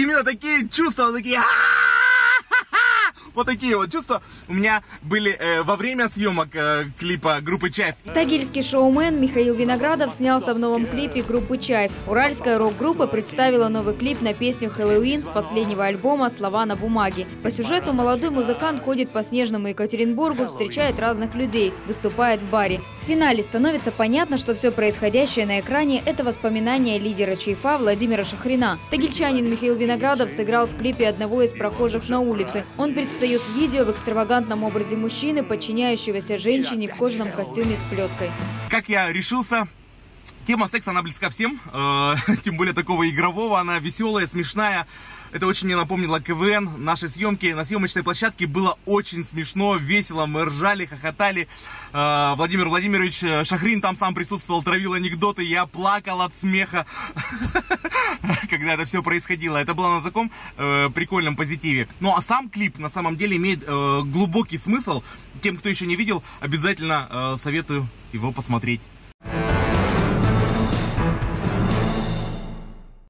Именно такие чувства, вот такие... Вот такие вот чувства у меня были э, во время съемок э, клипа группы Чайф. Тагильский шоумен Михаил Виноградов снялся в новом клипе группы «Чайф». Уральская рок-группа представила новый клип на песню «Хэллоуин» с последнего альбома «Слова на бумаге». По сюжету молодой музыкант ходит по снежному Екатеринбургу, встречает разных людей, выступает в баре. В финале становится понятно, что все происходящее на экране – это воспоминания лидера Чайфа Владимира Шахрина. Тагильчанин Михаил Виноградов сыграл в клипе одного из прохожих на улице. Он представил создают видео в экстравагантном образе мужчины, подчиняющегося женщине в кожаном костюме с плеткой. Как я решился, Тема секса, она близка всем, э, тем более такого игрового, она веселая, смешная. Это очень мне напомнило КВН, наши съемки на съемочной площадке было очень смешно, весело, мы ржали, хохотали. Э, Владимир Владимирович э, Шахрин там сам присутствовал, травил анекдоты, я плакал от смеха, когда это все происходило. Это было на таком э, прикольном позитиве. Ну а сам клип на самом деле имеет э, глубокий смысл. Тем, кто еще не видел, обязательно э, советую его посмотреть.